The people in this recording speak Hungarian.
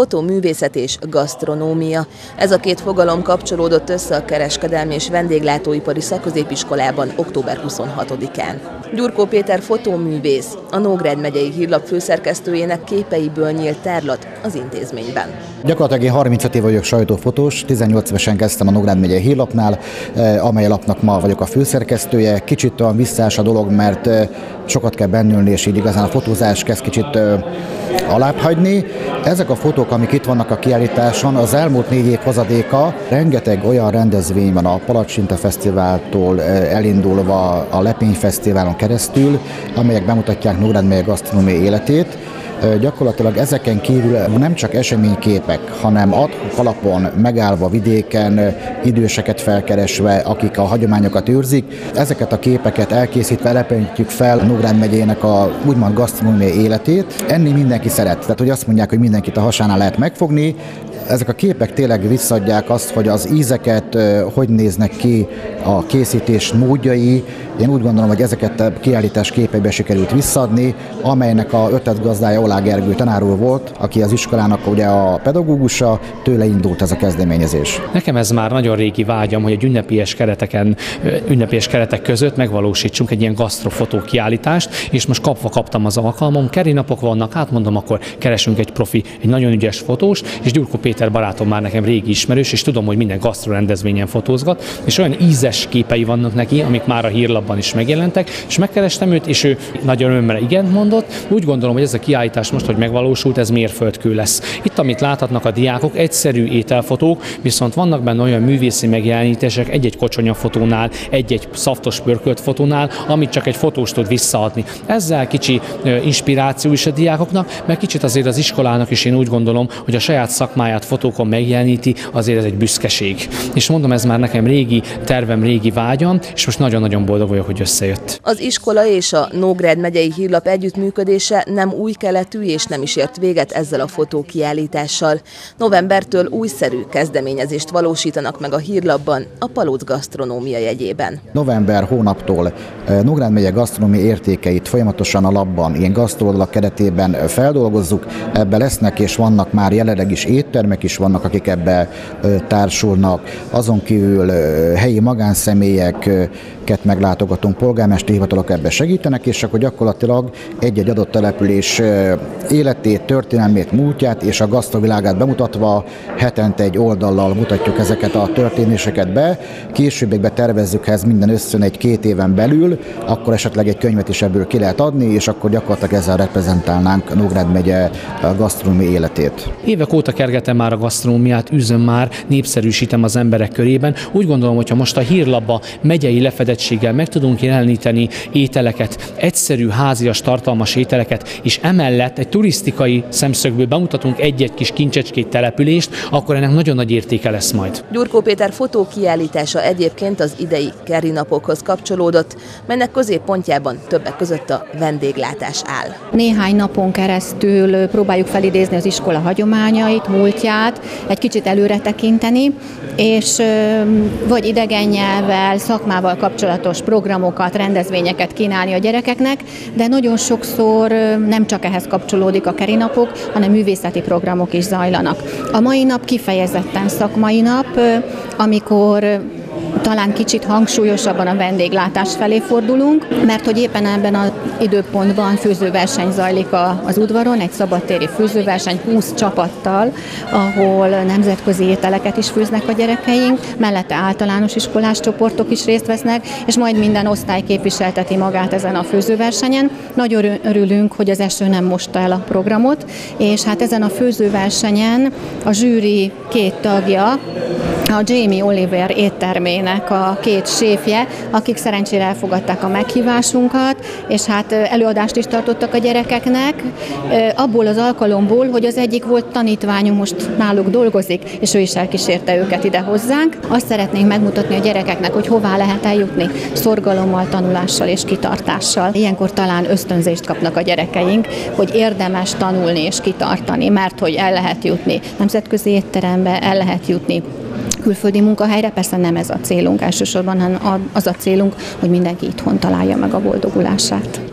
fotóművészet és gasztronómia. Ez a két fogalom kapcsolódott össze a kereskedelmi és vendéglátóipari szakközépiskolában október 26-án. Gyurkó Péter fotóművész, a Nógrád megyei hírlap főszerkesztőjének képeiből nyílt tárlat az intézményben. Gyakorlatilag én 35 év vagyok sajtófotós, 18 évesen kezdtem a Nógrád megyei hírlapnál, eh, amely lapnak ma vagyok a főszerkesztője. Kicsit olyan visszás a dolog, mert eh, sokat kell bennülni, és így igazán a fotózás kezd kicsit eh, alább hagyni. Ezek a fotók, amik itt vannak a kiállításon, az elmúlt négy év hozadéka, rengeteg olyan rendezvény van a Palacsinta Fesztiváltól elindulva a Lepény Fesztiválon keresztül, amelyek bemutatják megye gasztronómiai életét, gyakorlatilag ezeken kívül nem csak eseményképek, hanem ad alapon megállva vidéken, időseket felkeresve, akik a hagyományokat őrzik, ezeket a képeket elkészítve repentjük fel Nógrád megyének a úgymond gasztronómiai életét. Enni mindenki szeret, tehát hogy azt mondják, hogy mindenkit a hasánál lehet megfogni, ezek a képek tényleg visszadják azt, hogy az ízeket hogy néznek ki a készítés módjai. Én úgy gondolom, hogy ezeket a kiállítás képeibe sikerült visszadni, amelynek a ötletgazdája Olá Gergő tanár volt, aki az iskolának ugye a pedagógusa, tőle indult ez a kezdeményezés. Nekem ez már nagyon régi vágyam, hogy egy ünnepélyes kereteken, ünnepélyes keretek között megvalósítsunk egy ilyen gasztrofotó kiállítást, és most kapva kaptam az alkalmam, keri vannak, hát mondom, akkor keresünk egy profi, egy nagyon ügyes fotós, és Gyurko Péter barátom már nekem régi ismerős, és tudom, hogy minden gasztrorendezvényen fotózgat, és olyan ízes képei vannak neki, amik már a hírlapban is megjelentek, és megkerestem őt, és ő nagyon örömmel igent mondott. Úgy gondolom, hogy ez a kiállítás most, hogy megvalósult, ez mérföldkő lesz. Itt, amit láthatnak a diákok, egyszerű ételfotók, viszont vannak benne olyan művészi megjelenítések egy-egy kocsonya fotónál, egy-egy szaftos pörkölt fotónál, amit csak egy fotós tud visszaadni. Ezzel kicsi inspiráció is a diákoknak, mert kicsit azért az iskolának is én úgy gondolom, hogy a saját szakmáját fotókon megjeleníti, azért ez egy büszkeség. És mondom, ez már nekem régi tervem, régi vágyam, és most nagyon-nagyon boldog vagyok, hogy összejött. Az iskola és a Nógrád megyei hírlap együttműködése nem új keletű és nem is ért véget ezzel a fotókiállítással. Novembertől újszerű kezdeményezést valósítanak meg a hírlapban a Palóc gasztronómia jegyében. November hónaptól eh, Nógrád megye gasztronómia értékeit folyamatosan a labban, ilyen gasztródalak keretében feldolgozzuk. Ebbe lesznek és vannak már jelenleg is éttermek is vannak, akik ebbe társulnak. Azon kívül helyi magánszemélyeket meglátogatunk, polgármesteri hivatalok ebbe segítenek, és akkor gyakorlatilag egy-egy adott település életét, történelmét, múltját és a gasztrovilágát bemutatva hetente egy oldallal mutatjuk ezeket a történéseket be. Későbbekbe tervezzük, ha ez minden összön egy két éven belül, akkor esetleg egy könyvet is ebből ki lehet adni, és akkor gyakorlatilag ezzel reprezentálnánk Nógrád megye gasztronómi életét. Évek óta kergetem már a gasztronómiát, üzöm már, népszerűsítem az emberek körében. Úgy gondolom, hogy ha most a hírlapba megyei lefedettséggel meg tudunk jeleníteni ételeket, egyszerű, házias, tartalmas ételeket, és emellett egy turisztikai szemszögből bemutatunk egy-egy kis kincsecskét települést, akkor ennek nagyon nagy értéke lesz majd. Gyurkó Péter fotókiállítása egyébként az idei Keri napokhoz kapcsolódott, melynek középpontjában többek között a vendéglátás áll. Néhány napon keresztül próbáljuk felidézni az iskola hagyományait, múltját, egy kicsit előre tekinteni, és vagy idegen nyelvvel, szakmával kapcsolatos programokat, rendezvényeket kínálni a gyerekeknek, de nagyon sokszor nem csak ehhez kapcsolódik a kerinapok, hanem művészeti programok is zajlanak. A mai nap kifejezetten szakmai nap, amikor talán kicsit hangsúlyosabban a vendéglátás felé fordulunk, mert hogy éppen ebben az időpontban főzőverseny zajlik az udvaron, egy szabadtéri főzőverseny 20 csapattal, ahol nemzetközi ételeket is főznek a gyerekeink, mellette általános iskolás csoportok is részt vesznek, és majd minden osztály képviselteti magát ezen a főzőversenyen. Nagyon örülünk, hogy az eső nem mosta el a programot, és hát ezen a főzőversenyen a zsűri két tagja, a Jamie Oliver éttermének a két séfje, akik szerencsére elfogadták a meghívásunkat, és hát előadást is tartottak a gyerekeknek, abból az alkalomból, hogy az egyik volt tanítványunk, most náluk dolgozik, és ő is elkísérte őket ide hozzánk. Azt szeretnénk megmutatni a gyerekeknek, hogy hová lehet eljutni, szorgalommal, tanulással és kitartással. Ilyenkor talán ösztönzést kapnak a gyerekeink, hogy érdemes tanulni és kitartani, mert hogy el lehet jutni nemzetközi étterembe, el lehet jutni külföldi munkahelyre. Persze nem ez a célunk elsősorban, hanem az a célunk, hogy mindenki itthon találja meg a boldogulását.